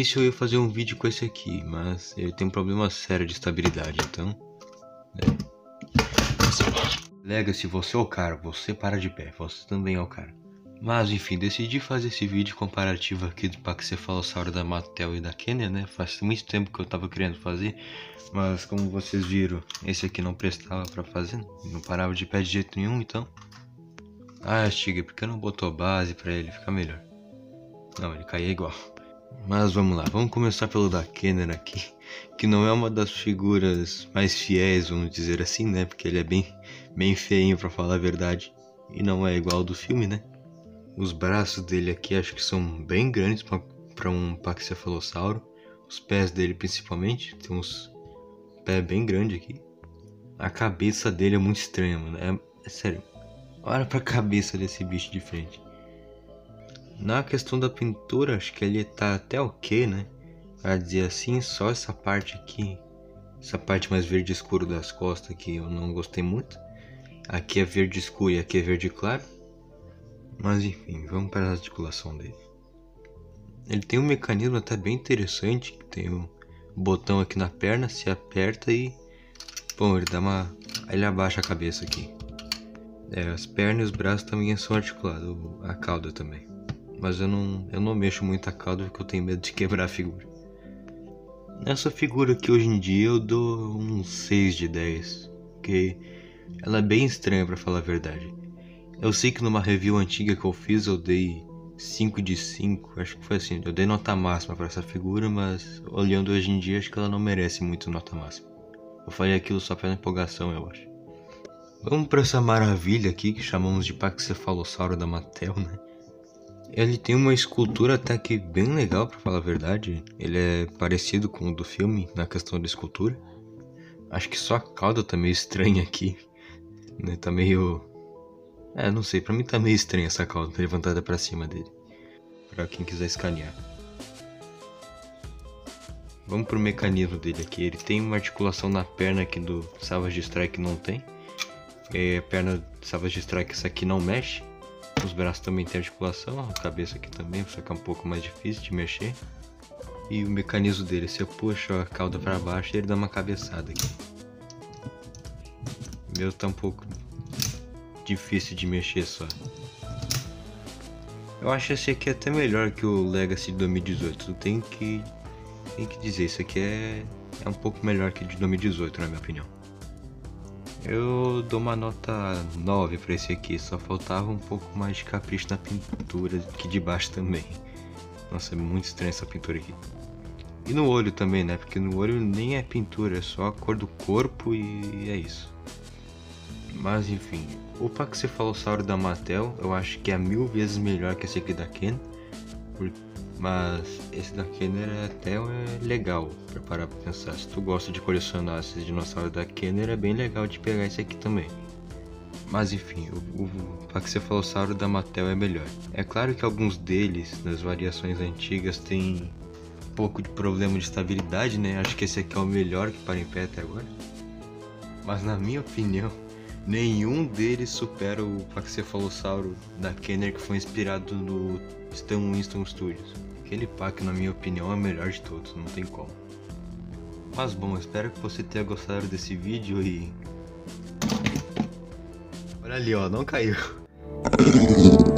início eu ia fazer um vídeo com esse aqui, mas ele tem um problema sério de estabilidade, então... É. Legacy, você é o cara, você para de pé, você também é o cara. Mas enfim, decidi fazer esse vídeo comparativo aqui do Paxefalossauro da Mattel e da Kenner, né? Faz muito tempo que eu tava querendo fazer, mas como vocês viram, esse aqui não prestava para fazer, não parava de pé de jeito nenhum, então... Ah, Stiga, por que não botou base para ele ficar melhor? Não, ele caía igual. Mas vamos lá, vamos começar pelo da Kenner aqui, que não é uma das figuras mais fiéis, vamos dizer assim, né? Porque ele é bem, bem feinho para falar a verdade, e não é igual ao do filme, né? Os braços dele aqui acho que são bem grandes para um Paxefalossauro. Os pés dele principalmente, tem uns pés bem grandes aqui. A cabeça dele é muito estranha, mano. É, é sério. Olha pra cabeça desse bicho de frente. Na questão da pintura, acho que ele tá até ok, né? Pra dizer assim, só essa parte aqui. Essa parte mais verde escuro das costas que eu não gostei muito. Aqui é verde escuro e aqui é verde claro. Mas enfim, vamos para a articulação dele. Ele tem um mecanismo até bem interessante, tem um botão aqui na perna, se aperta e bom, ele dá uma ele abaixa a cabeça aqui. É, as pernas e os braços também são articulados, a cauda também. Mas eu não, eu não mexo muito a cauda porque eu tenho medo de quebrar a figura. Nessa figura aqui hoje em dia eu dou um 6 de 10, porque ela é bem estranha para falar a verdade. Eu sei que numa review antiga que eu fiz eu dei 5 de 5, acho que foi assim. Eu dei nota máxima para essa figura, mas olhando hoje em dia acho que ela não merece muito nota máxima. Eu falei aquilo só pela empolgação, eu acho. Vamos para essa maravilha aqui que chamamos de Paxefalossauro da Mattel, né? Ele tem uma escultura até que bem legal, para falar a verdade. Ele é parecido com o do filme na questão da escultura. Acho que só a cauda tá meio estranha aqui. Né? Tá meio é, não sei, pra mim tá meio estranha essa cauda levantada para cima dele. Pra quem quiser escanear. Vamos pro mecanismo dele aqui. Ele tem uma articulação na perna aqui do Savage Strike não tem. E a perna do Savage Strike essa aqui não mexe. Os braços também tem articulação, a cabeça aqui também, só que um pouco mais difícil de mexer. E o mecanismo dele, você puxa a cauda para baixo ele dá uma cabeçada aqui. Meu tá um pouco difícil de mexer só. Eu acho esse aqui até melhor que o Legacy de 2018. Tem que, tem que dizer, isso aqui é, é um pouco melhor que o de 2018, na minha opinião. Eu dou uma nota 9 para esse aqui, só faltava um pouco mais de capricho na pintura aqui de baixo também. Nossa, é muito estranha essa pintura aqui. E no olho também, né? Porque no olho nem é pintura, é só a cor do corpo e é isso. Mas enfim, o Paxefalossauro da Mattel eu acho que é mil vezes melhor que esse aqui da Ken. Mas esse da Kenner é até é legal para parar pra pensar. Se tu gosta de colecionar esses dinossauros da Kenner, é bem legal de pegar esse aqui também. Mas enfim, o, o Paxefalossauro da Mattel é melhor. É claro que alguns deles, nas variações antigas, tem um pouco de problema de estabilidade, né? Acho que esse aqui é o melhor que para em pé até agora. Mas na minha opinião, nenhum deles supera o Paxefalossauro da Kenner que foi inspirado no Stan Winston Studios. Aquele pack, na minha opinião, é o melhor de todos, não tem como. Mas bom, espero que você tenha gostado desse vídeo e... Olha ali, ó, não caiu.